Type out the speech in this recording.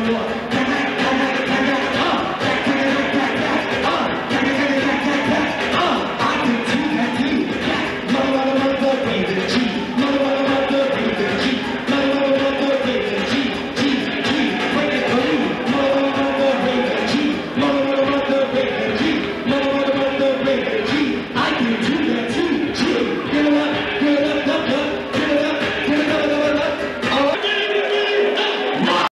Good luck.